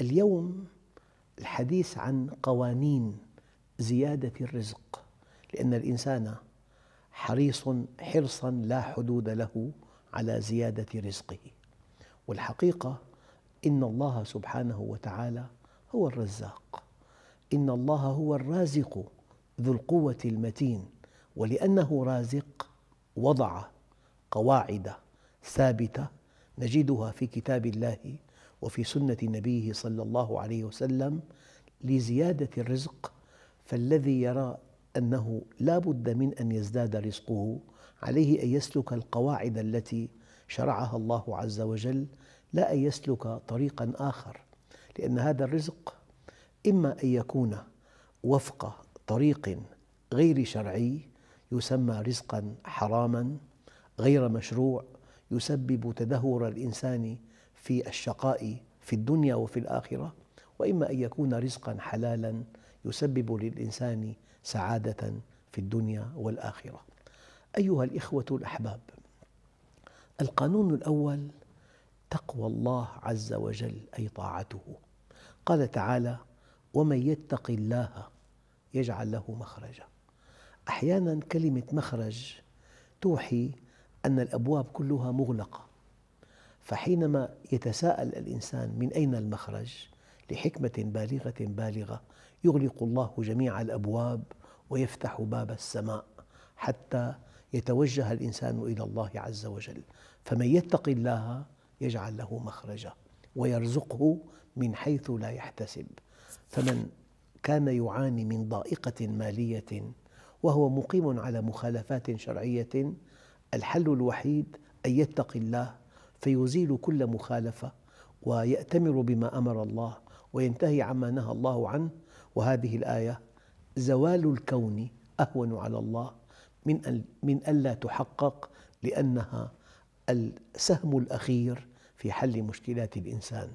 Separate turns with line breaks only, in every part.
اليوم الحديث عن قوانين زيادة الرزق لأن الإنسان حريص حرصا لا حدود له على زيادة رزقه. والحقيقة إن الله سبحانه وتعالى هو الرزاق. إن الله هو الرازق ذو القوة المتين ولأنه رازق وضع قواعد ثابتة نجدها في كتاب الله وفي سنة نبيه صلى الله عليه وسلم لزيادة الرزق فالذي يرى أنه لا بد من أن يزداد رزقه عليه أن يسلك القواعد التي شرعها الله عز وجل لا أن يسلك طريقا آخر. لأن هذا الرزق إما أن يكون وفق طريق غير شرعي يسمى رزقا حراما غير مشروع يسبب تدهور الإنسان في الشقاء في الدنيا وفي الآخرة وإما أن يكون رزقا حلالا يسبب للإنسان سعادة في الدنيا والآخرة. أيها الإخوة الأحباب القانون الأول تقوى الله عز وجل أي طاعته. قال تعالى ومن يتق الله يجعل له مخرجا. أحيانا كلمة مخرج توحي أن الأبواب كلها مغلقة. فحينما يتساءل الإنسان من أين المخرج لحكمة بالغة بالغة يغلق الله جميع الأبواب ويفتح باب السماء حتى يتوجه الإنسان إلى الله عز وجل. فمن يتق الله يجعل له مخرجا ويرزقه من حيث لا يحتسب. فمن كان يعاني من ضائقة مالية وهو مقيم على مخالفات شرعية الحل الوحيد أن يتقي الله فيزيل كل مخالفة ويأتمر بما أمر الله وينتهي عما نهى الله عنه. وهذه الآية زوال الكون أهون على الله من من ألا تحقق لأنها السهم الأخير في حل مشكلات الإنسان.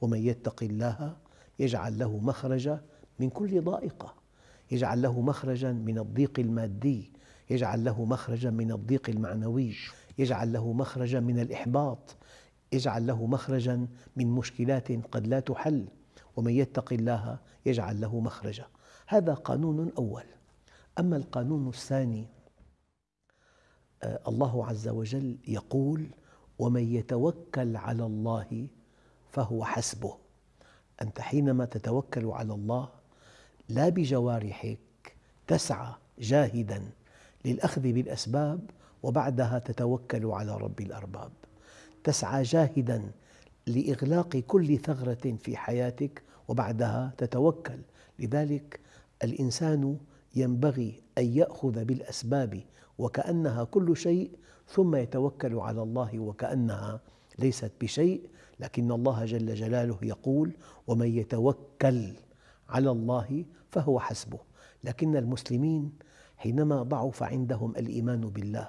ومن يتق الله يجعل له مخرجا من كل ضائقة يجعل له مخرجا من الضيق المادي يجعل له مخرجا من الضيق المعنوي يجعل له مخرجا من الإحباط يجعل له مخرجا من مشكلات قد لا تحل. ومن يتق الله يجعل له مخرجا. هذا قانون أول. أما القانون الثاني آه، الله عز وجل يقول ومن يتوكل على الله فهو حسبه. أنت حينما تتوكل على الله لا بجوارحك تسعى جاهدا. للأخذ بالأسباب وبعدها تتوكل على رب الأرباب. تسعى جاهدا لإغلاق كل ثغرة في حياتك وبعدها تتوكل. لذلك الإنسان ينبغي أن يأخذ بالأسباب وكأنها كل شيء ثم يتوكل على الله وكأنها ليست بشيء. لكن الله جل جلاله يقول ومن يتوكل على الله فهو حسبه. لكن المسلمين حينما ضعف عندهم الإيمان بالله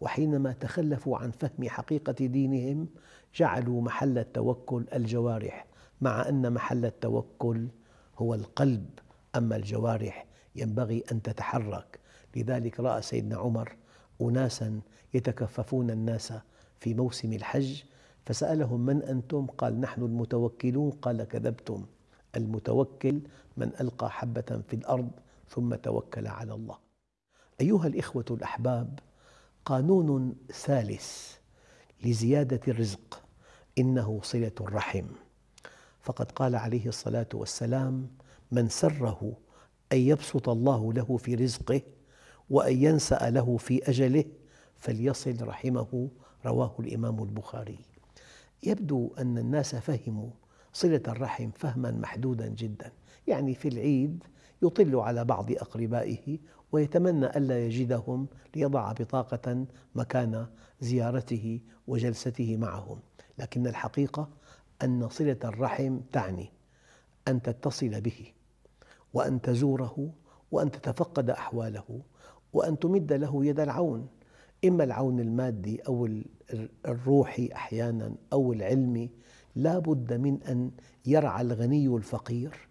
وحينما تخلفوا عن فهم حقيقة دينهم جعلوا محل التوكل الجوارح مع أن محل التوكل هو القلب. أما الجوارح ينبغي أن تتحرك. لذلك رأى سيدنا عمر أناسا يتكففون الناس في موسم الحج فسألهم من أنتم؟ قال نحن المتوكلون. قال كذبتم. المتوكل من ألقى حبة في الأرض ثم توكل على الله. أيها الإخوة الأحباب قانون ثالث لزيادة الرزق إنه صلة الرحم. فقد قال عليه الصلاة والسلام من سره أن يبسط الله له في رزقه وأن ينسأ له في أجله فليصل رحمه. رواه الإمام البخاري. يبدو أن الناس فهموا صلة الرحم فهما محدودا جدا. يعني في العيد يطل على بعض أقربائه ويتمنى ألا يجدهم ليضع بطاقة مكان زيارته وجلسته معهم. لكن الحقيقة أن صلة الرحم تعني أن تتصل به وأن تزوره وأن تتفقد أحواله وأن تمد له يد العون. إما العون المادي أو الروحي أحيانا أو العلمي لا بد من أن يرعى الغني الفقير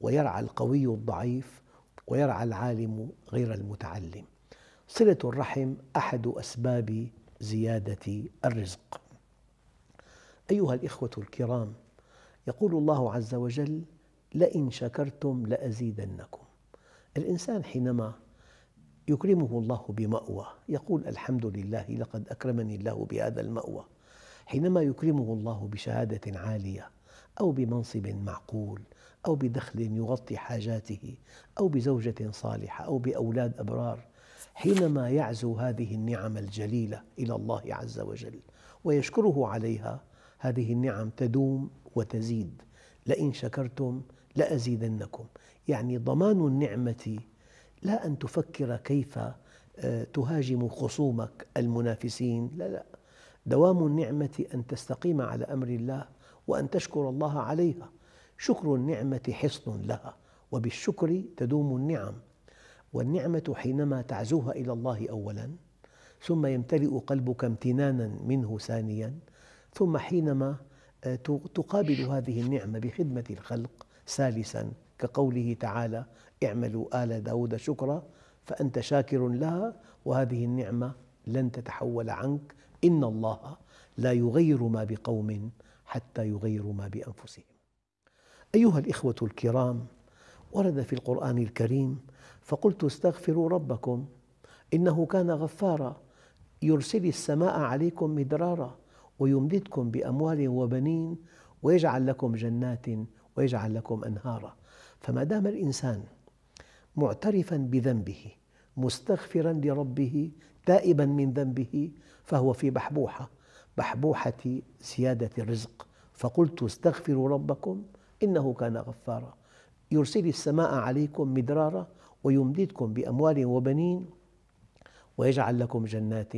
ويرعى القوي الضعيف ويرعى العالم غير المتعلم. صلة الرحم أحد أسباب زيادة الرزق. أيها الإخوة الكرام يقول الله عز وجل لئن شكرتم لأزيدنكم. الإنسان حينما يكرمه الله بمأوى يقول الحمد لله لقد أكرمني الله بهذا المأوى. حينما يكرمه الله بشهادة عالية أو بمنصب معقول أو بدخل يغطي حاجاته أو بزوجة صالحة أو بأولاد أبرار حينما يعزو هذه النعم الجليلة إلى الله عز وجل ويشكره عليها هذه النعم تدوم وتزيد. لئن شكرتم لأزيدنكم. يعني ضمان النعمة لا أن تفكر كيف آه، تهاجم خصومك المنافسين لا لا. دوام النعمة أن تستقيم على أمر الله وأن تشكر الله عليها. شكر النعمة حصن لها وبالشكر تدوم النعم. والنعمة حينما تعزوها إلى الله أولاً ثم يمتلئ قلبك امتنانا منه ثانياً ثم حينما آه، تقابل هذه النعمة بخدمة الخلق ثالثاً كقوله تعالى اعملوا آل داود شكرا فأنت شاكر لها وهذه النعمة لن تتحول عنك. إن الله لا يغير ما بقوم حتى يغيروا ما بأنفسهم. أيها الإخوة الكرام ورد في القرآن الكريم فقلت استغفروا ربكم إنه كان غفارا يرسل السماء عليكم مدرارا ويمددكم بأموال وبنين ويجعل لكم جنات ويجعل لكم أنهارا. فما دام الإنسان معترفا بذنبه مستغفرا لربه تائبا من ذنبه فهو في بحبوحة بحبوحة زيادة الرزق. فقلت استغفروا ربكم إنه كان غفارا. يرسل السماء عليكم مدرارا ويمددكم بأموال وبنين ويجعل لكم جنات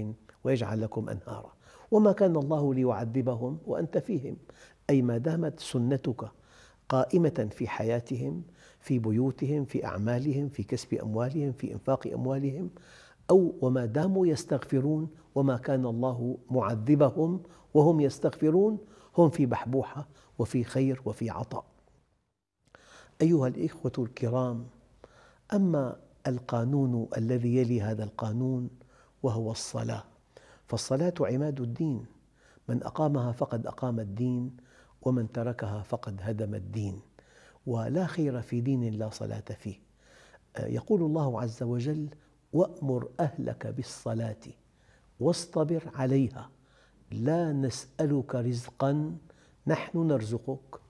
ويجعل لكم أنهارا. وما كان الله ليعذبهم وأنت فيهم. أي ما دامت سنتك قائمة في حياتهم في بيوتهم في أعمالهم في كسب أموالهم في إنفاق أموالهم أو وما داموا يستغفرون وما كان الله معذبهم وهم يستغفرون هم في بحبوحة وفي خير وفي عطاء. أيها الإخوة الكرام أما القانون الذي يلي هذا القانون وهو الصلاة فالصلاة عماد الدين. من أقامها فقد أقام الدين ومن تركها فقد هدم الدين. ولا خير في دين لا صلاة فيه. يقول الله عز وجل وأمر أهلك بالصلاة واصطبر عليها. لا نسألك رزقا نحن نرزقك.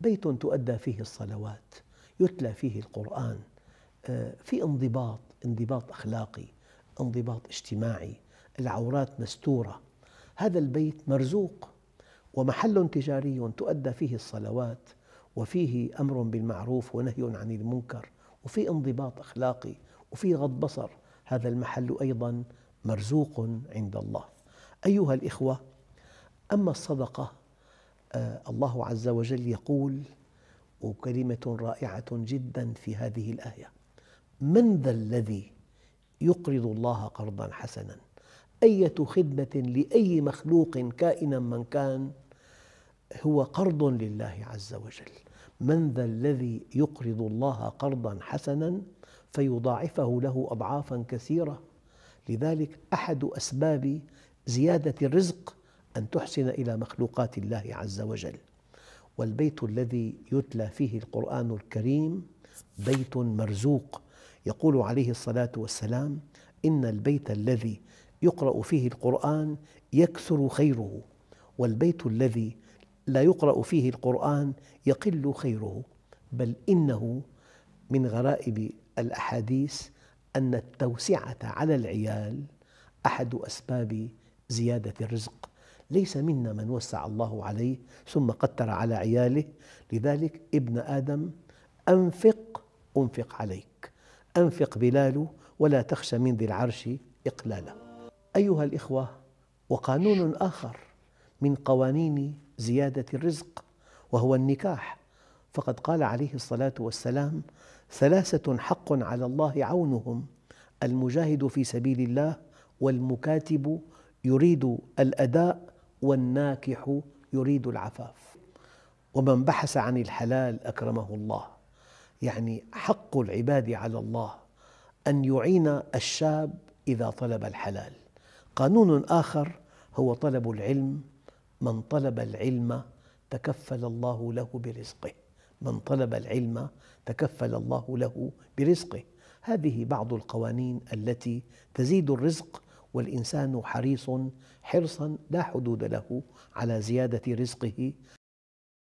بيت تؤدى فيه الصلوات يتلى فيه القرآن في انضباط انضباط أخلاقي انضباط اجتماعي. العورات مستورة. هذا البيت مرزوق ومحل تجاري تؤدى فيه الصلوات وفيه أمر بالمعروف ونهي عن المنكر وفي انضباط أخلاقي وفي غض بصر. هذا المحل أيضا مرزوق عند الله. أيها الإخوة أما الصدقة آه، الله عز وجل يقول وكلمة رائعة جدا في هذه الآية من ذا الذي يقرض الله قرضا حسنا؟ أية خدمة لأي مخلوق كائنا من كان هو قرض لله عز وجل. من ذا الذي يقرض الله قرضا حسنا فيضاعفه له أضعافا كثيرة. لذلك أحد أسباب زيادة الرزق أن تحسن إلى مخلوقات الله عز وجل. والبيت الذي يتلى فيه القرآن الكريم بيت مرزوق. يقول عليه الصلاة والسلام إن البيت الذي يقرأ فيه القرآن يكثر خيره والبيت الذي لا يقرأ فيه القرآن يقل خيره. بل إنه من غرائب الأحاديث أن التوسعة على العيال أحد أسباب زيادة الرزق. ليس منا من وسع الله عليه ثم قتر على عياله. لذلك ابن آدم أنفق أنفق عليك. أنفق بلال ولا تخش من ذي العرش إقلالا. أيها الإخوة وقانون آخر من قوانين زيادة الرزق وهو النكاح. فقد قال عليه الصلاة والسلام ثلاثة حق على الله عونهم المجاهد في سبيل الله والمكاتب يريد الأداء والناكح يريد العفاف. ومن بحث عن الحلال أكرمه الله. يعني حق العباد على الله أن يعين الشاب إذا طلب الحلال. قانون آخر هو طلب العلم. من طلب العلم تكفل الله له برزقه. من طلب العلم تكفل الله له برزقه. هذه بعض القوانين التي تزيد الرزق والإنسان حريص حرصا لا حدود له على زيادة رزقه